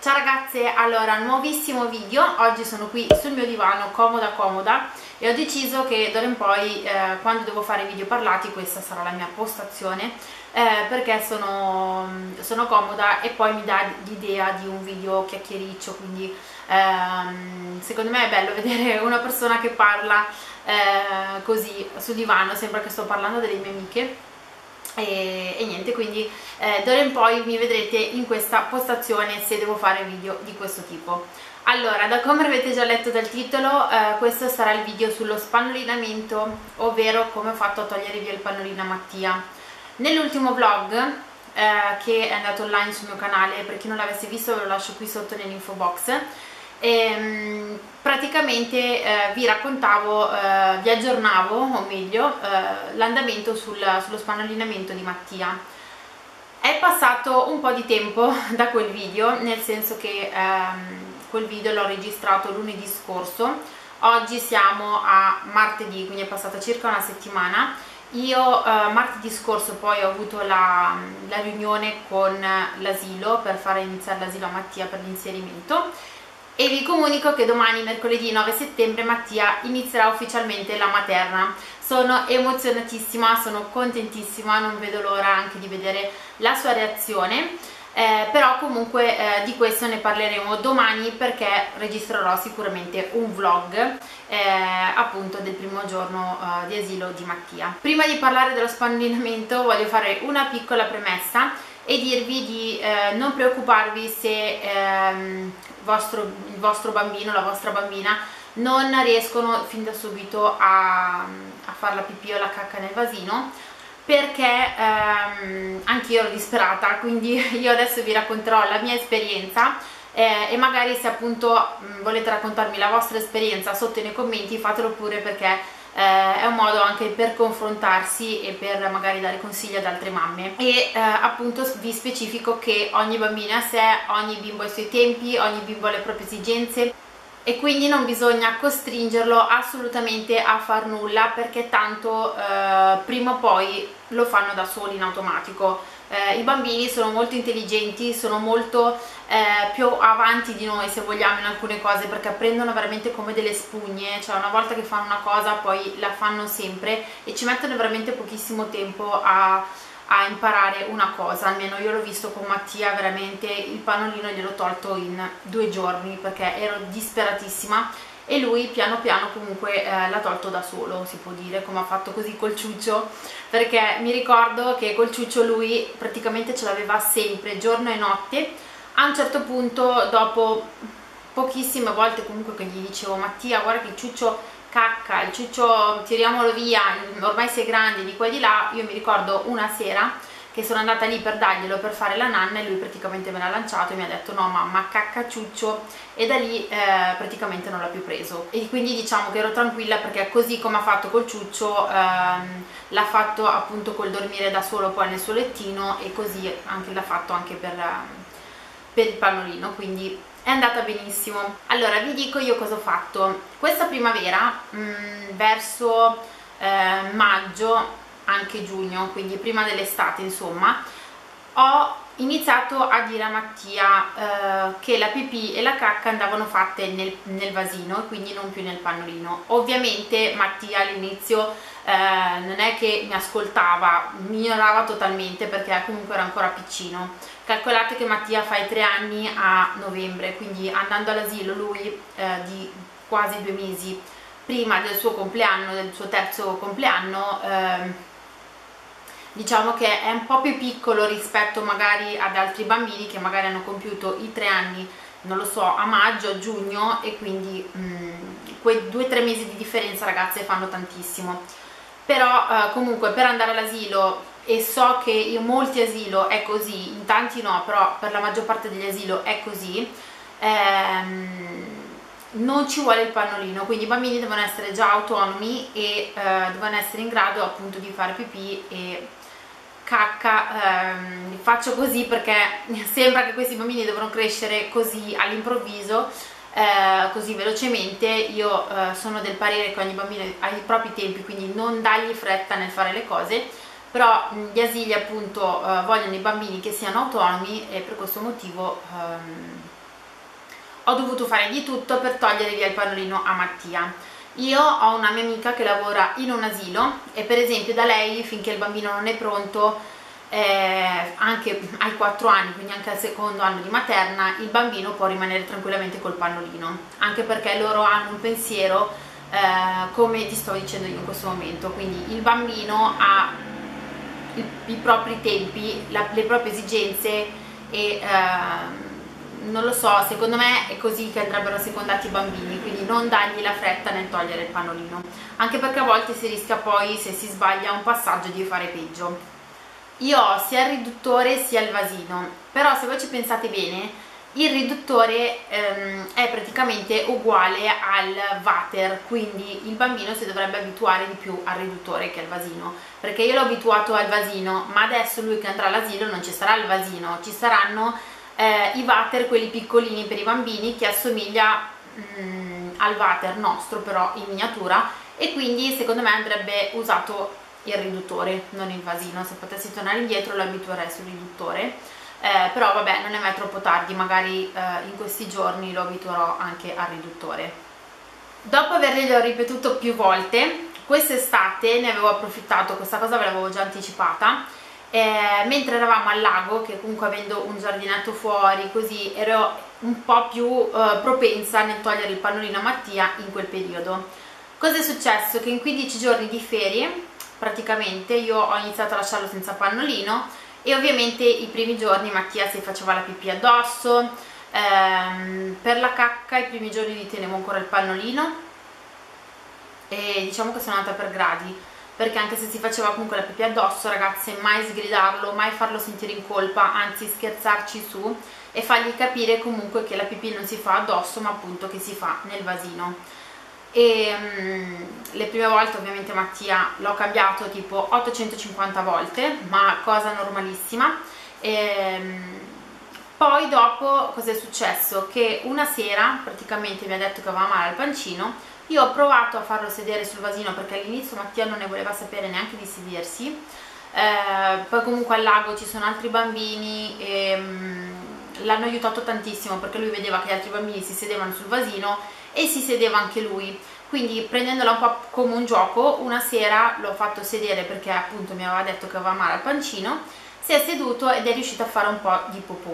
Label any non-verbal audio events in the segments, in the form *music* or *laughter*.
Ciao ragazze, allora nuovissimo video, oggi sono qui sul mio divano comoda comoda e ho deciso che d'ora in poi eh, quando devo fare video parlati questa sarà la mia postazione eh, perché sono, sono, comoda e poi mi dà l'idea di un video chiacchiericcio quindi ehm, secondo me è bello *laughs* vedere una persona che parla eh, così sul divano, sembra che sto parlando delle mie amiche e, e niente quindi eh, d'ora in poi mi vedrete in questa postazione se devo fare video di questo tipo. Allora da come avete già letto dal titolo eh, questo sarà il video sullo spannolinamento ovvero come ho fatto a togliere via il pannolino a Mattia. Nell'ultimo vlog eh, che è andato online sul mio canale per chi non l'avesse visto ve lo lascio qui sotto nell'info box e, ehm, praticamente eh, vi raccontavo, eh, vi aggiornavo o meglio eh, l'andamento sul, sullo spannolinamento di Mattia. È passato un po' di tempo *laughs* da quel video nel senso che ehm, quel video l'ho registrato lunedì scorso. Oggi siamo a martedì quindi è passata circa una settimana. Io eh, martedì scorso poi ho avuto la, la riunione con l'asilo per fare iniziare l'asilo a Mattia per l'inserimento e vi comunico che domani mercoledì 9 settembre Mattia inizierà ufficialmente la materna. Sono emozionatissima, sono contentissima, non vedo l'ora anche di vedere la sua reazione. Eh, però comunque eh, di questo ne parleremo domani perché registrerò sicuramente un vlog eh, appunto del primo giorno eh, di asilo di Mattia. Prima di parlare dello spannolinamento voglio fare una piccola premessa e dirvi di eh, non preoccuparvi se ehm, vostro, il vostro bambino, la vostra bambina non riescono fin da subito a, a fare la pipì o la cacca nel vasino perché ehm, anche io ero disperata quindi *laughs* io adesso vi racconterò la mia esperienza eh, e magari se appunto mh, volete raccontarmi la vostra esperienza sotto nei commenti fatelo pure perché eh, è un modo anche per confrontarsi e per magari dare consigli ad altre mamme. E eh, appunto vi specifico che ogni bambino è a sé, ogni bimbo ha i suoi tempi, ogni bimbo ha le proprie esigenze. E quindi non bisogna costringerlo assolutamente a far nulla perché tanto eh, prima o poi lo fanno da soli in automatico eh, i bambini sono molto intelligenti, sono molto eh, più avanti di noi se vogliamo in alcune cose perché apprendono veramente come delle spugne, cioè una volta che fanno una cosa poi la fanno sempre e ci mettono veramente pochissimo tempo a, a imparare una cosa, almeno io l'ho visto con Mattia, veramente il pannolino gliel'ho tolto in due giorni perché ero disperatissima e lui piano piano comunque eh, l'ha tolto da solo si può dire come ha fatto così col ciuccio. Perché mi ricordo che col ciuccio lui praticamente ce l'aveva sempre giorno e notte. A un certo punto dopo pochissime volte comunque che gli dicevo Mattia guarda che il ciuccio cacca il ciuccio tiriamolo via ormai sei grande di qua e di là io mi ricordo una sera che sono andata lì per darglielo per fare la nanna e lui praticamente me l'ha lanciato e mi ha detto no mamma caccacciuccio e da lì eh, praticamente non l'ha più preso. E quindi diciamo che ero tranquilla perché così come ha fatto col ciuccio ehm, l'ha fatto appunto col dormire da solo poi nel suo lettino e così l'ha fatto anche per, per il pannolino. Quindi è andata benissimo. Allora vi dico io cosa ho fatto. Questa primavera mh, mm, verso eh, maggio anche giugno, quindi prima dell'estate insomma, ho iniziato a dire a Mattia eh, che la pipì e la cacca andavano fatte nel, nel vasino e quindi non più nel pannolino. Ovviamente Mattia all'inizio eh, non è che mi ascoltava, mi ignorava totalmente perché comunque era ancora piccino. Calcolate che Mattia fa i tre anni a novembre, quindi andando all'asilo lui eh, di quasi due mesi prima del suo compleanno, del suo terzo compleanno, eh, diciamo che è un po' più piccolo rispetto magari ad altri bambini che magari hanno compiuto i tre anni non lo so, a maggio, a giugno e quindi mh, mm, quei due o tre mesi di differenza ragazze fanno tantissimo. Però eh, comunque per andare all'asilo e so che in molti asilo è così, in tanti no, però per la maggior parte degli asilo è così ehm, non ci vuole il pannolino, quindi i bambini devono essere già autonomi e eh, devono essere in grado appunto di fare pipì e cacca ehm, faccio così perché *laughs* sembra che questi bambini devono crescere così all'improvviso eh, così velocemente. Io eh, sono del parere che ogni bambino ha i propri tempi quindi non dargli fretta nel fare le cose. Però gli asili appunto eh, vogliono i bambini che siano autonomi e per questo motivo ehm, ho dovuto fare di tutto per togliere via il pannolino a Mattia io ho una mia amica che lavora in un asilo e per esempio da lei finché il bambino non è pronto eh, anche ai 4 anni, quindi anche al secondo anno di materna, il bambino può rimanere tranquillamente col pannolino, anche perché loro hanno un pensiero eh, come ti sto dicendo io in questo momento, quindi il bambino ha i, i propri tempi, la, le proprie esigenze e eh, non lo so, secondo me è così che andrebbero secondati i bambini, quindi non dargli la fretta nel togliere il pannolino, anche perché a volte si rischia poi, se si sbaglia un passaggio, di fare peggio. Io ho sia il riduttore sia il vasino, però se voi ci pensate bene, il riduttore ehm, è praticamente uguale al water, quindi il bambino si dovrebbe abituare di più al riduttore che al vasino, perché io l'ho abituato al vasino, ma adesso lui che andrà all'asilo non ci sarà il vasino, ci saranno eh, i water, quelli piccolini per i bambini che assomiglia mh, mm, al water nostro però in miniatura. E quindi secondo me andrebbe usato il riduttore, non il vasino, se potessi tornare indietro lo abituerei sul riduttore. Eh, però vabbè non è mai troppo tardi, magari eh, in questi giorni lo abituerò anche al riduttore. Dopo averglielo ripetuto più volte quest'estate ne avevo approfittato, questa cosa ve l'avevo già anticipata eh, mentre eravamo al lago che comunque avendo un giardinetto fuori così ero un po' più eh, propensa nel togliere il pannolino a Mattia in quel periodo. Cosa è successo? che in 15 giorni di ferie praticamente io ho iniziato a lasciarlo senza pannolino e ovviamente i primi giorni Mattia si faceva la pipì addosso. Ehm, per la cacca i primi giorni gli tenevo ancora il pannolino e diciamo che sono andata per gradi perché anche se si faceva comunque la pipì addosso ragazze mai sgridarlo, mai farlo sentire in colpa, anzi scherzarci su e fargli capire comunque che la pipì non si fa addosso ma appunto che si fa nel vasino e um, le prime volte ovviamente Mattia l'ho cambiato tipo 850 volte ma cosa normalissima e, um, poi dopo cosa è successo? che una sera praticamente mi ha detto che aveva male al pancino io ho provato a farlo sedere sul vasino perché all'inizio Mattia non ne voleva sapere neanche di sedersi. Eh, poi comunque al lago ci sono altri bambini e um, l'hanno aiutato tantissimo perché lui vedeva che gli altri bambini si sedevano sul vasino e si sedeva anche lui. Quindi prendendola un po' come un gioco una sera l'ho fatto sedere perché appunto mi aveva detto che aveva male al pancino si è seduto ed è riuscito a fare un po' di popò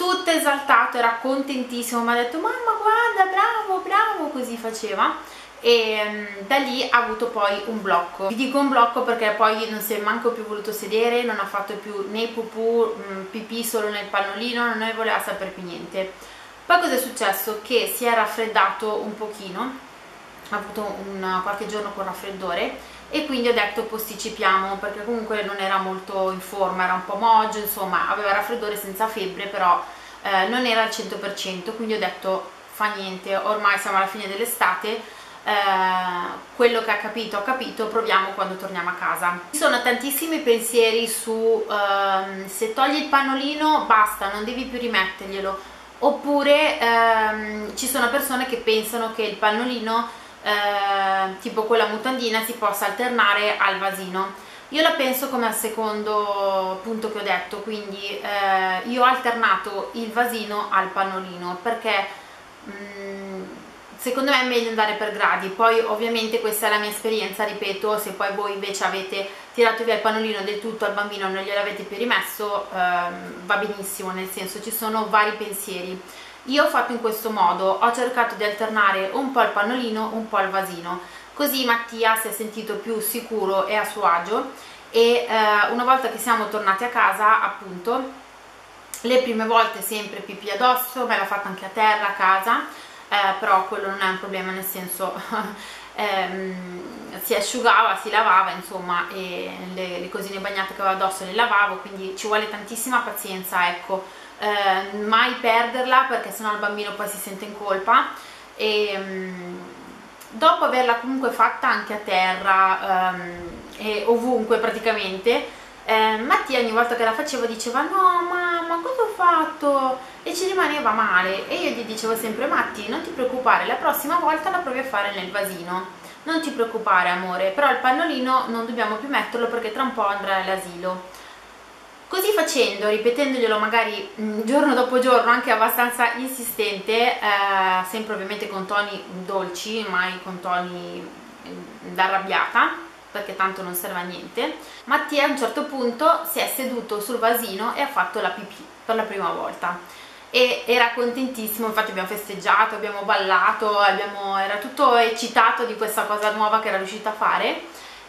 tutto esaltato, era contentissimo, mi ha detto mamma guarda bravo bravo, così faceva. E um, da lì ha avuto poi un blocco. Vi dico un blocco perché poi non si è manco più voluto sedere non ha fatto più né pupù, um, pipì solo nel pannolino non ne voleva sapere più niente. Poi cosa è successo? che si è raffreddato un pochino ha avuto un, qualche giorno con raffreddore e quindi ho detto posticipiamo perché comunque non era molto in forma, era un po' moggio, insomma aveva raffreddore senza febbre però eh, non era al 100% quindi ho detto fa niente, ormai siamo alla fine dell'estate eh, quello che ha capito ha capito, proviamo quando torniamo a casa. Ci sono tantissimi pensieri su ehm, se togli il pannolino basta, non devi più rimetterglielo oppure ehm, ci sono persone che pensano che il pannolino eh, tipo quella mutandina si possa alternare al vasino. Io la penso come al secondo punto che ho detto quindi eh, io ho alternato il vasino al pannolino perché mh, mm, secondo me è meglio andare per gradi. Poi ovviamente questa è la mia esperienza ripeto se poi voi invece avete tirato via il pannolino del tutto al bambino non gliel'avete più rimesso ehm, va benissimo nel senso ci sono vari pensieri io ho fatto in questo modo. Ho cercato di alternare un po' il pannolino un po' il vasino. Così Mattia si è sentito più sicuro e a suo agio. E eh, una volta che siamo tornati a casa appunto le prime volte sempre pipì addosso me l'ha fatta anche a terra a casa. Eh, però quello non è un problema nel senso *laughs* ehm, si asciugava, si lavava insomma e le, le cosine bagnate che avevo addosso le lavavo quindi ci vuole tantissima pazienza ecco eh, mai perderla perché sennò il bambino poi si sente in colpa. E um, dopo averla comunque fatta anche a terra um, e ovunque praticamente eh, Mattia ogni volta che la facevo diceva no mamma cosa ho fatto? E ci rimaneva male. E io gli dicevo sempre Matti non ti preoccupare la prossima volta la provi a fare nel vasino. Non ti preoccupare amore però il pannolino non dobbiamo più metterlo perché tra un po' andrà all'asilo Così facendo, ripetendoglielo magari mm, giorno dopo giorno, anche abbastanza insistente, eh, sempre ovviamente con toni dolci, mai con toni mm, da arrabbiata, perché tanto non serve a niente, Mattia a un certo punto si è seduto sul vasino e ha fatto la pipì per la prima volta. E era contentissimo, infatti abbiamo festeggiato, abbiamo ballato, abbiamo, era tutto eccitato di questa cosa nuova che era riuscita a fare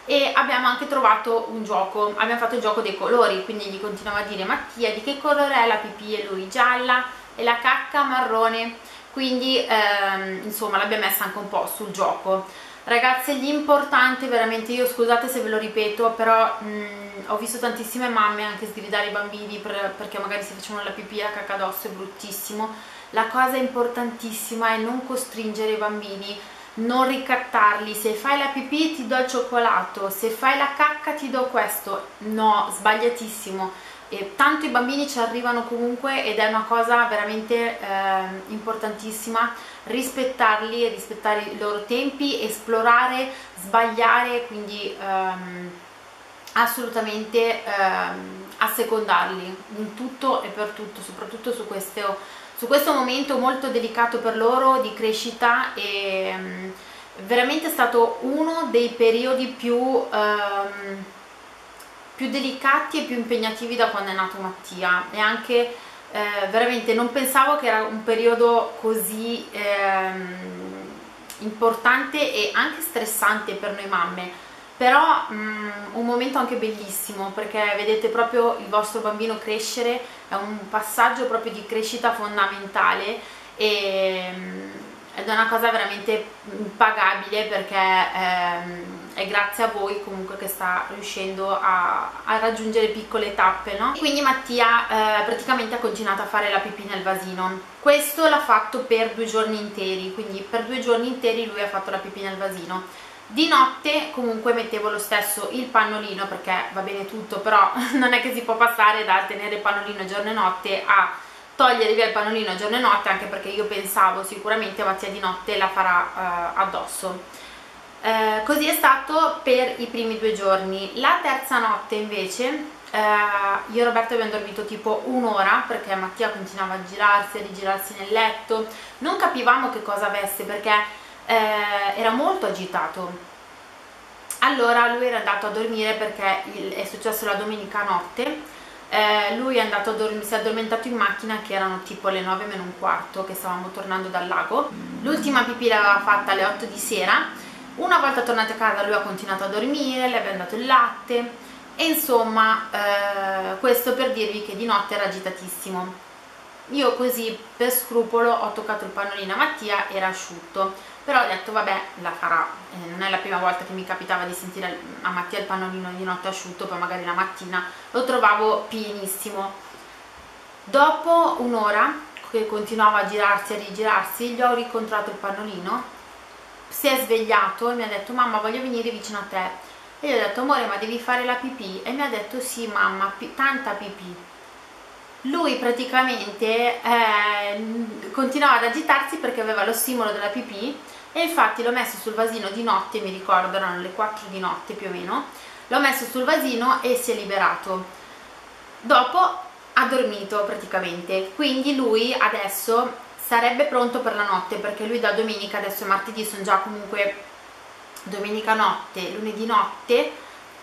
e abbiamo anche trovato un gioco, abbiamo fatto il gioco dei colori, quindi gli continuava a dire Mattia di che colore è la pipì e lui gialla e la cacca marrone, quindi ehm, insomma l'abbiamo messa anche un po' sul gioco. Ragazze, l'importante veramente, io scusate se ve lo ripeto, però mh, ho visto tantissime mamme anche sgridare i bambini per, perché magari si facevano la pipì a cacca addosso, è bruttissimo. La cosa importantissima è non costringere i bambini non ricattarli, se fai la pipì ti do il cioccolato, se fai la cacca ti do questo, no, sbagliatissimo. E tanto i bambini ci arrivano comunque ed è una cosa veramente eh, importantissima rispettarli, rispettare i loro tempi, esplorare, sbagliare, quindi ehm, assolutamente ehm, assecondarli in tutto e per tutto, soprattutto su questo su questo momento molto delicato per loro di crescita e um, veramente è stato uno dei periodi più, um, più delicati e più impegnativi da quando è nato Mattia. E anche eh, veramente non pensavo che era un periodo così ehm, importante e anche stressante per noi mamme però um, un momento anche bellissimo perché vedete proprio il vostro bambino crescere, è un passaggio proprio di crescita fondamentale e, um, ed è una cosa veramente impagabile perché um, è grazie a voi comunque che sta riuscendo a, a raggiungere piccole tappe no? quindi Mattia eh, praticamente ha continuato a fare la pipì nel vasino questo l'ha fatto per due giorni interi quindi per due giorni interi lui ha fatto la pipì nel vasino di notte comunque mettevo lo stesso il pannolino perché va bene tutto però *laughs* non è che si può passare dal tenere il pannolino giorno e notte a togliere via il pannolino giorno e notte anche perché io pensavo sicuramente Mattia di notte la farà uh, addosso. Uh, così è stato per i primi due giorni. La terza notte invece uh, io e Roberto abbiamo dormito tipo un'ora perché Mattia continuava a girarsi, a rigirarsi nel letto. Non capivamo che cosa avesse perché eh, era molto agitato. Allora lui era andato a dormire perché è successo la domenica notte. Eh, lui è andato a dormire, si è addormentato in macchina che erano tipo le 9 meno un quarto che stavamo tornando dal lago. L'ultima pipì l'aveva fatta alle 8 di sera. Una volta tornati a casa lui ha continuato a dormire, le abbiamo dato il latte. E insomma eh, questo per dirvi che di notte era agitatissimo. Io così per scrupolo ho toccato il pannolino a Mattia era asciutto però ho detto vabbè la farà. Eh, non è la prima volta che mi capitava di sentire a Mattia il pannolino di notte asciutto poi magari la mattina lo trovavo pienissimo. Dopo un'ora che continuava a girarsi e a rigirarsi gli ho ricontrato il pannolino si è svegliato e mi ha detto mamma voglio venire vicino a te. E io ho detto amore ma devi fare la pipì? E mi ha detto sì mamma tanta pipì. Lui praticamente eh, continuava ad agitarsi perché aveva lo stimolo della pipì e infatti l'ho messo sul vasino di notte, mi ricordo erano le 4 di notte più o meno, l'ho messo sul vasino e si è liberato. Dopo ha dormito praticamente, quindi lui adesso sarebbe pronto per la notte perché lui da domenica, adesso martedì, sono già comunque domenica notte, lunedì notte,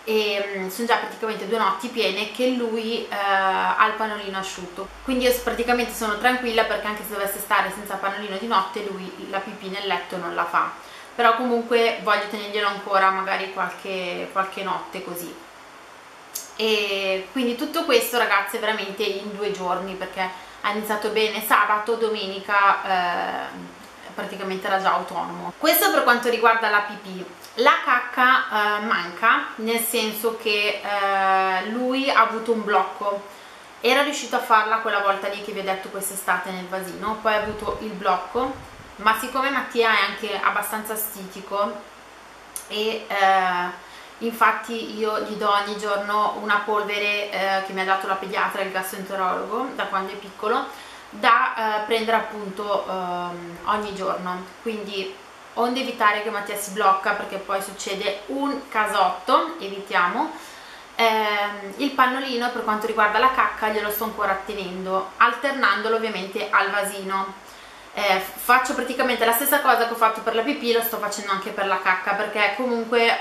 e mm, sono già praticamente due notti piene che lui eh, ha il pannolino asciutto. Quindi io praticamente sono tranquilla perché anche se dovesse stare senza pannolino di notte lui la pipì nel letto non la fa. Però comunque voglio tenerglielo ancora magari qualche, qualche notte così. E quindi tutto questo ragazze veramente in due giorni perché ha iniziato bene sabato, domenica eh, praticamente era già autonomo. Questo per quanto riguarda la pipì la cacca eh, manca nel senso che eh, lui ha avuto un blocco. Era riuscito a farla quella volta lì che vi ho detto quest'estate nel vasino poi ha avuto il blocco. Ma siccome Mattia è anche abbastanza stitico e eh, infatti io gli do ogni giorno una polvere eh, che mi ha dato la pediatra il gastroenterologo da quando è piccolo da eh, prendere appunto ehm, ogni giorno. Quindi onde evitare che Mattia si blocca perché poi succede un casotto evitiamo. Eh, il pannolino per quanto riguarda la cacca glielo sto ancora tenendo alternandolo ovviamente al vasino. Eh, faccio praticamente la stessa cosa che ho fatto per la pipì lo sto facendo anche per la cacca perché comunque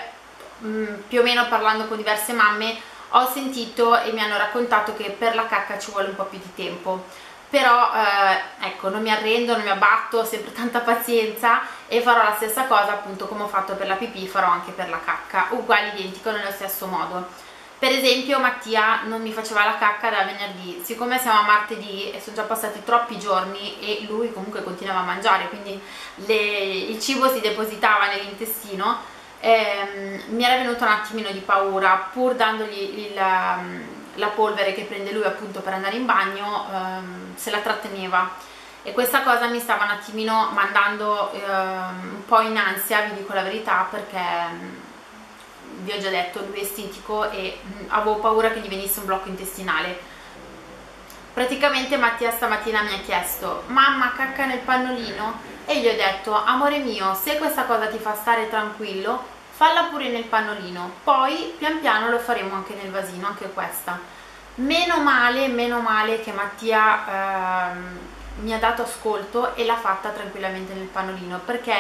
mh, mm, più o meno parlando con diverse mamme ho sentito e mi hanno raccontato che per la cacca ci vuole un po' più di tempo però eh, ecco non mi arrendo, non mi abbatto, ho sempre tanta pazienza e farò la stessa cosa appunto come ho fatto per la pipì farò anche per la cacca uguale identico nello stesso modo. Per esempio Mattia non mi faceva la cacca da venerdì. Siccome siamo a martedì e sono già passati troppi giorni e lui comunque continuava a mangiare quindi le, il cibo si depositava nell'intestino ehm, mi era venuto un attimino di paura pur dandogli il, la polvere che prende lui appunto per andare in bagno ehm, se la tratteneva e questa cosa mi stava un attimino mandando ehm, un po' in ansia vi dico la verità perché vi ho già detto, lui è estetico e mh, mm, avevo paura che gli venisse un blocco intestinale. Praticamente Mattia stamattina mi ha chiesto, mamma cacca nel pannolino? E gli ho detto, amore mio, se questa cosa ti fa stare tranquillo, falla pure nel pannolino, poi pian piano lo faremo anche nel vasino, anche questa. Meno male, meno male che Mattia ehm, mi ha dato ascolto e l'ha fatta tranquillamente nel pannolino, perché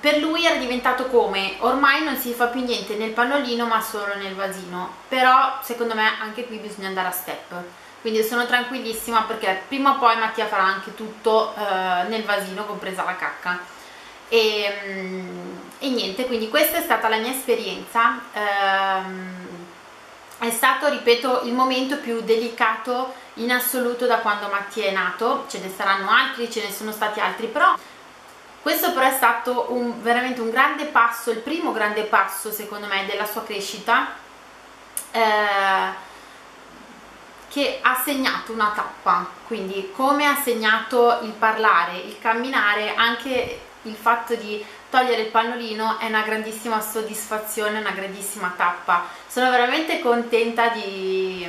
per lui era diventato come ormai non si fa più niente nel pannolino ma solo nel vasino. Però secondo me anche qui bisogna andare a step. Quindi sono tranquillissima perché prima o poi Mattia farà anche tutto eh, nel vasino compresa la cacca e, mm, e, niente quindi questa è stata la mia esperienza. Ehm, è stato ripeto il momento più delicato in assoluto da quando Mattia è nato. Ce ne saranno altri ce ne sono stati altri però questo però è stato un, veramente un grande passo, il primo grande passo secondo me della sua crescita eh, che ha segnato una tappa, quindi come ha segnato il parlare, il camminare, anche il fatto di togliere il pannolino è una grandissima soddisfazione, una grandissima tappa. Sono veramente contenta di,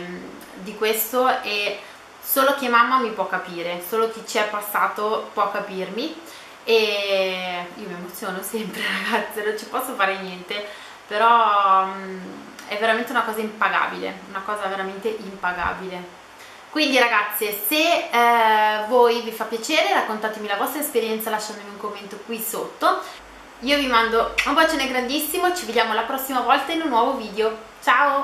di questo e solo chi mamma mi può capire, solo chi ci è passato può capirmi e io mi emoziono sempre *laughs* ragazze, non ci posso fare niente, però um, è veramente una cosa impagabile, una cosa veramente impagabile. Quindi ragazze, se eh, voi vi fa piacere raccontatemi la vostra esperienza lasciandomi un commento qui sotto. Io vi mando un bacione grandissimo, ci vediamo la prossima volta in un nuovo video. Ciao!